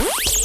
Bye.